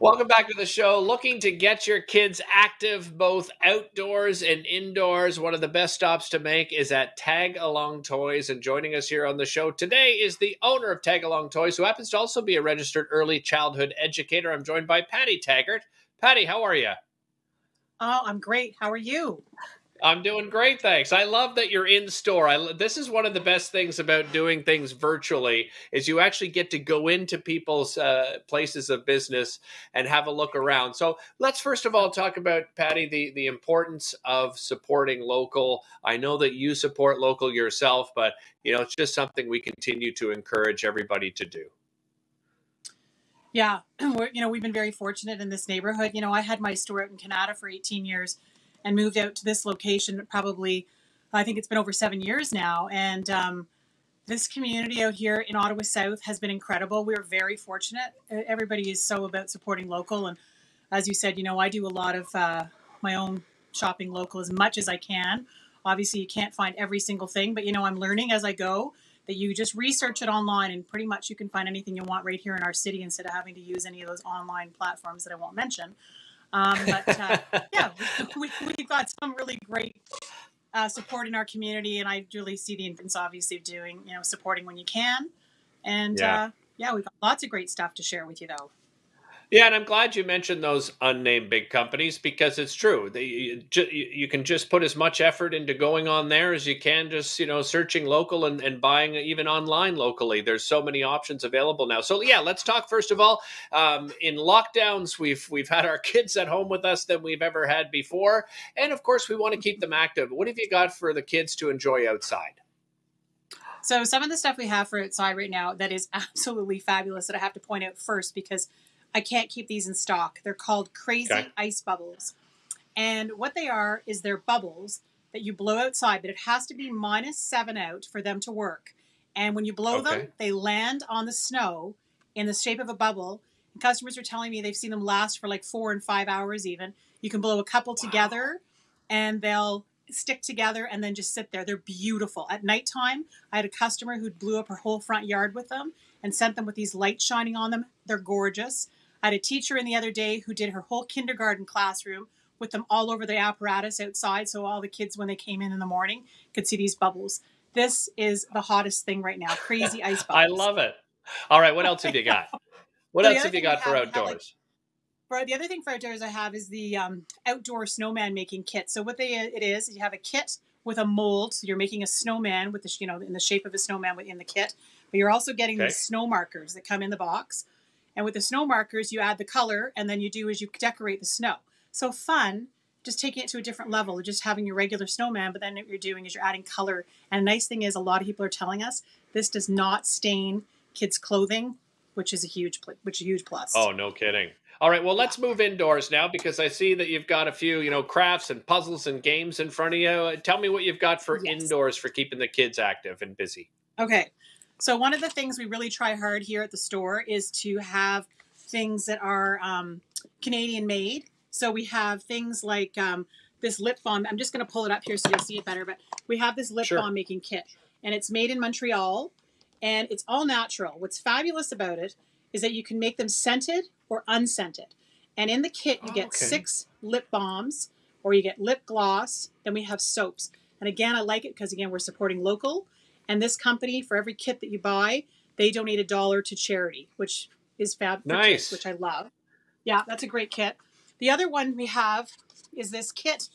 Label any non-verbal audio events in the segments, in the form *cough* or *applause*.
Welcome back to the show. Looking to get your kids active both outdoors and indoors. One of the best stops to make is at Tag Along Toys. And joining us here on the show today is the owner of Tag Along Toys, who happens to also be a registered early childhood educator. I'm joined by Patti Taggart. Patti, how are you? Oh, I'm great. How are you? I'm doing great, thanks. I love that you're in store. I, this is one of the best things about doing things virtually is you actually get to go into people's uh, places of business and have a look around. So let's first of all talk about Patti the the importance of supporting local. I know that you support local yourself, but you know it's just something we continue to encourage everybody to do. Yeah, *clears throat* you know we've been very fortunate in this neighborhood. You know, I had my store out in Kanata for 18 years and moved out to this location probably I think it's been over seven years now. And um, this community out here in Ottawa South has been incredible. We're very fortunate. Everybody is so about supporting local. And as you said, you know, I do a lot of uh, my own shopping local as much as I can. Obviously, you can't find every single thing, but you know, I'm learning as I go that you just research it online and pretty much you can find anything you want right here in our city instead of having to use any of those online platforms that I won't mention. Um, but uh, *laughs* yeah, we, we've got some really great uh, support in our community, and I really see the importance, obviously, of doing you know supporting when you can, and yeah, uh, yeah we've got lots of great stuff to share with you though. Yeah, and I'm glad you mentioned those unnamed big companies because it's true. They, you, you, can just put as much effort into going on there as you can just, you know, searching local and, and buying even online locally. There's so many options available now. So yeah, let's talk first of all. Um, in lockdowns, we've we've had our *laughs* kids at home with us than we've ever had before, and of course, we want to keep them active. What have you got for the kids to enjoy outside? So some of the stuff we have for outside right now that is *laughs* absolutely fabulous that I have to point out first because I can't keep these in stock. They're called Crazy okay. Ice Bubbles. And what they are is they're bubbles that you blow outside, but it has to be minus seven out for them to work. And when you blow okay. them, they land on the snow in the shape of a bubble. And customers are telling me they've seen them last for like four and five hours, even. You can blow a couple wow. together and they'll stick together and then just sit there. They're beautiful. At nighttime, I had a customer who blew up her whole front yard with them and sent them with these lights shining on them. They're gorgeous. I had a teacher in the other day who did her whole kindergarten classroom with them all over the apparatus outside, so all the kids, when they came in in the morning, could see these bubbles. This is the hottest thing right now. Crazy *laughs* ice bubbles. I love it. All right, what else have you *laughs* got? What so else have you got for outdoors? Like, for the other thing for outdoors, I have is the um, outdoor snowman making kit. So what they it is, you have a kit with a mold. So you're making a snowman with the you know in the shape of a snowman within the kit, but you're also getting okay. these snow markers that come in the box. And with the snow markers, you add the color, and then you do is you decorate the snow. So fun, just taking it to a different level, just having your regular snowman, but then what you're doing is you're adding color. And a nice thing is, a lot of people are telling us this does not stain kids' clothing, which is a huge, which is a huge plus. Oh, no kidding. All right, well, let's move indoors now because I see that you've got a few, you know, crafts and puzzles and games in front of you. Tell me what you've got for yes. indoors for keeping the kids active and busy. Okay, so one of the things we really try hard here at the store is to have things that are um, Canadian made. So we have things like um, this lip balm. I'm just going to pull it up here so you'll see it better. But we have this lip sure. balm making kit, and it's made in Montreal, and it's all natural. What's fabulous about it is that you can make them scented or unscented. And in the kit, you get okay. six lip balms, or you get lip gloss. Then we have soaps. And again, I like it because again, we're supporting local. And this company, for every kit that you buy, they donate a dollar to charity, which is fab. Nice. Kids, which I love. Yeah, that's a great kit. The other one we have is this kit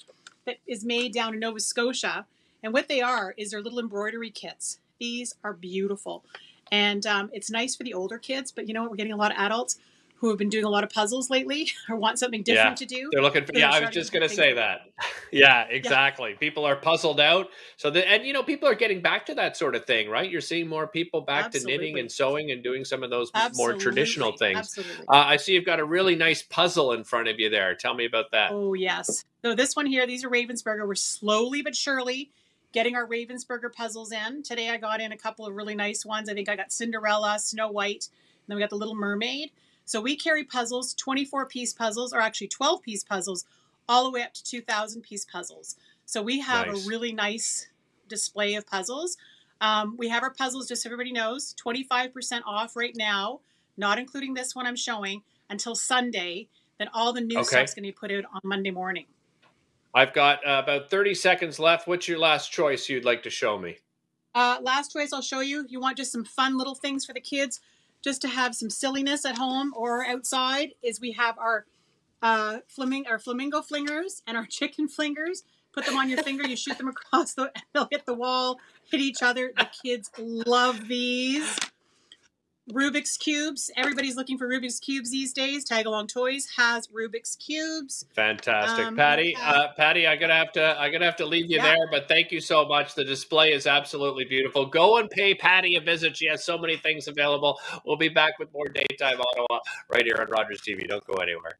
that is made down in Nova Scotia. And what they are is they're little embroidery kits. These are beautiful. And um, it's nice for the older kids, but you know what? We're getting a lot of adults who have been doing a lot of puzzles lately *laughs* or want something different yeah, to do. They're looking for, yeah, I was just going to say that. *laughs* yeah, exactly. Yeah. People are puzzled out. So, the, and you know, people are getting back to that sort of thing, right? You're seeing more people back Absolutely. to knitting and sewing and doing some of those Absolutely. more traditional things. Absolutely. Uh, I see you've got a really nice puzzle in front of you there. Tell me about that. Oh, yes. So, this one here, these are Ravensburger. We're slowly but surely getting our Ravensburger puzzles in. Today I got in a couple of really nice ones. I think I got Cinderella, Snow White, and then we got the Little Mermaid. So we carry puzzles, 24 piece puzzles, or actually 12 piece puzzles, all the way up to 2,000 piece puzzles. So we have nice. a really nice display of puzzles. Um, we have our puzzles, just so everybody knows, 25% off right now, not including this one I'm showing, until Sunday. Then all the new okay. stuff's going to be put out on Monday morning. I've got uh, about 30 seconds left. What's your last choice you'd like to show me? Uh, last choice I'll show you. You want just some fun little things for the kids, just to have some silliness at home or outside. Is we have our uh, flamingo, our flamingo flingers and our *laughs* chicken flingers. Put them on your finger. You shoot them across the. *laughs* They'll hit the wall, hit each other. The kids love these. Rubik's cubes. Everybody's looking for Rubik's cubes these days. Tag Along Toys has Rubik's cubes. Fantastic, um, Patti. Uh, Patti, I'm gonna have to I'm gonna have to leave you yeah. there, but thank you so much. The display is absolutely beautiful. Go and pay Patti a visit. She has so many things available. We'll be back with more daytime Ottawa right here on Rogers TV. Don't go anywhere.